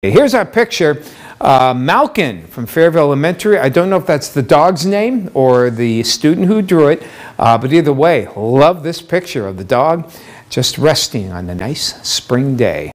Here's our picture. Uh, Malkin from Fairview Elementary. I don't know if that's the dog's name or the student who drew it, uh, but either way, love this picture of the dog just resting on a nice spring day.